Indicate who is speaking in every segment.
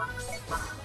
Speaker 1: Don't give up!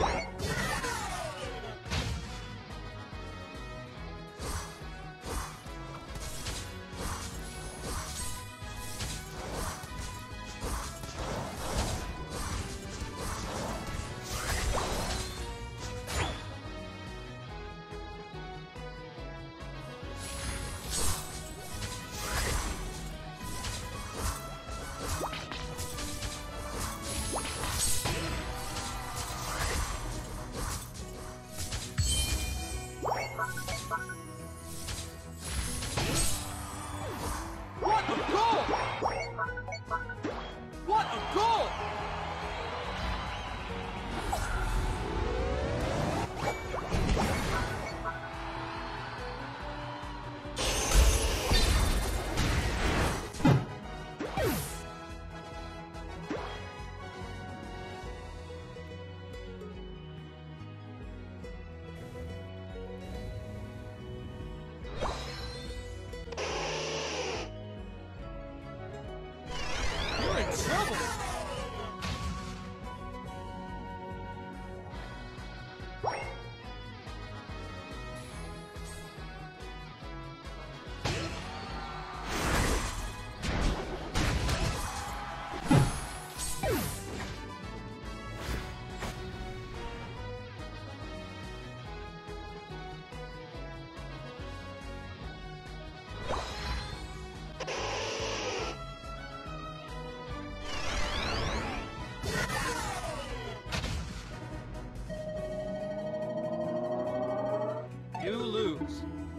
Speaker 1: What lose.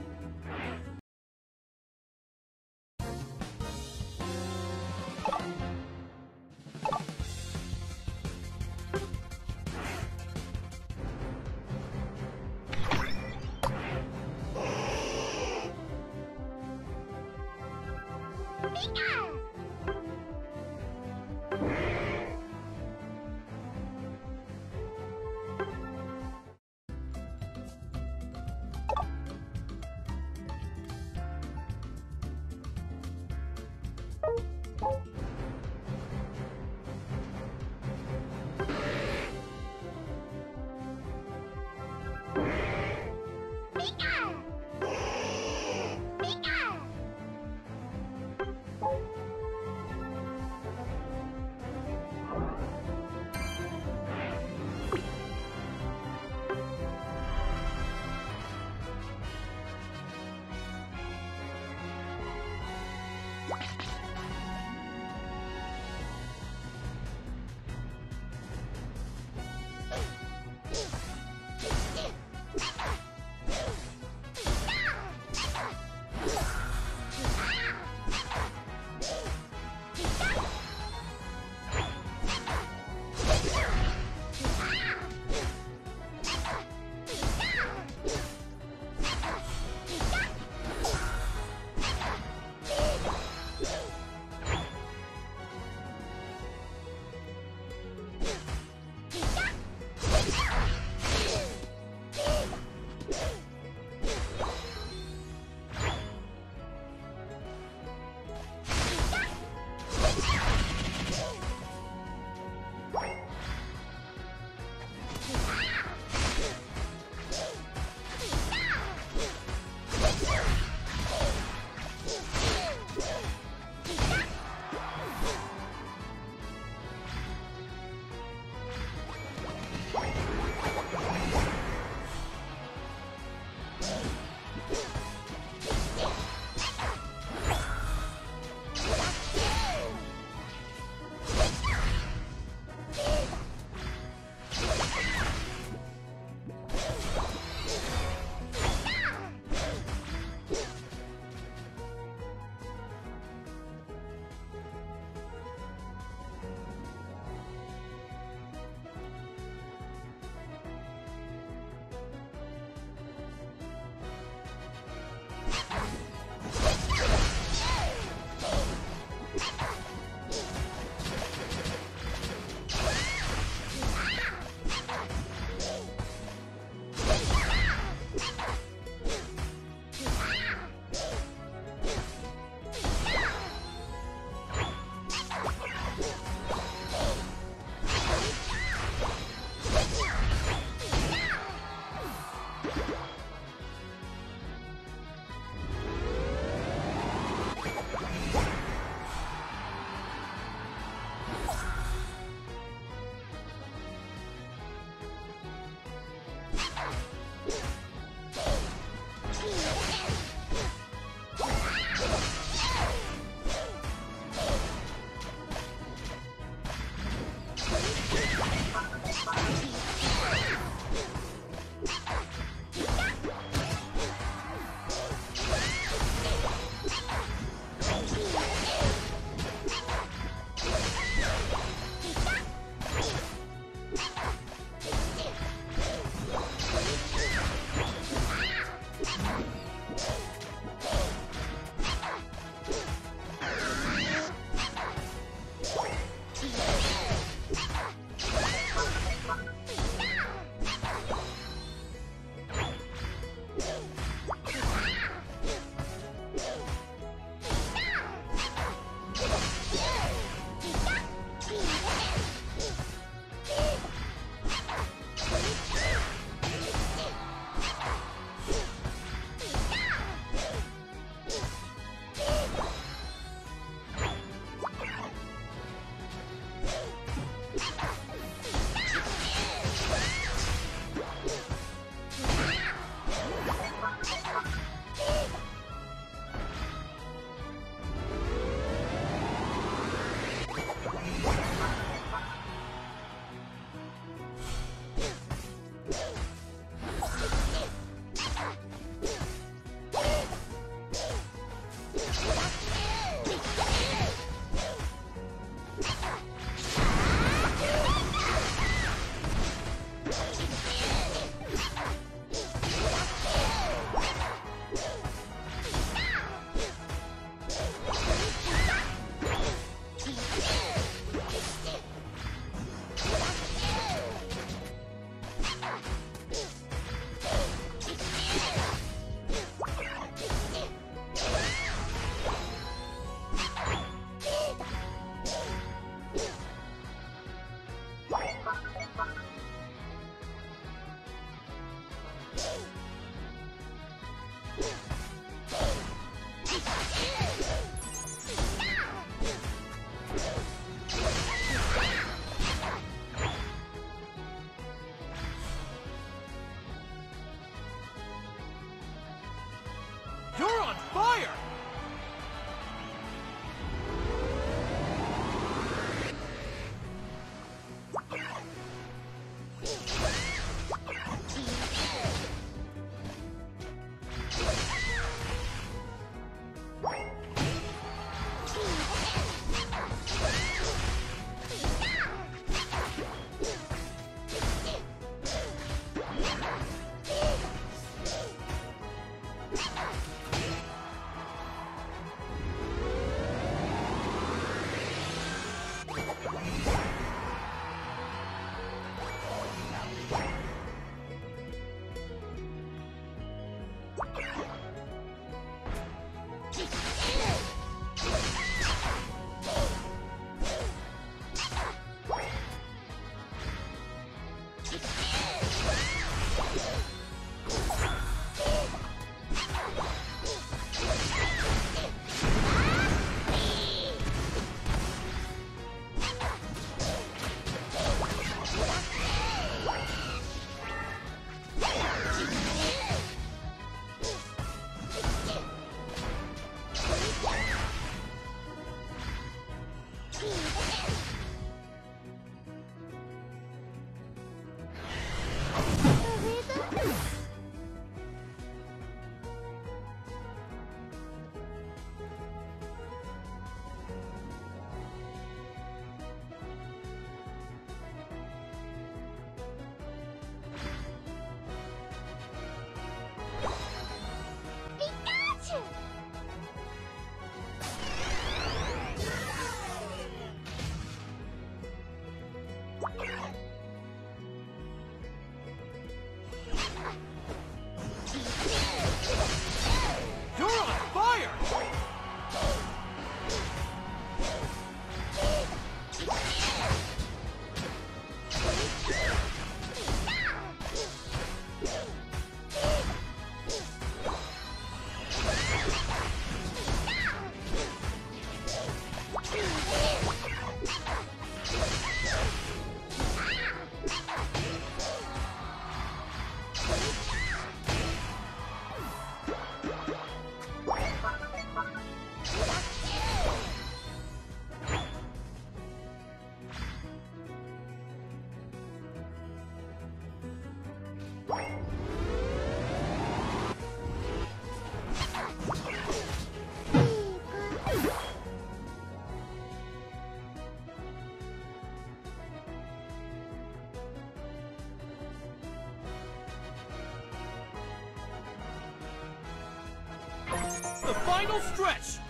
Speaker 1: Final stretch!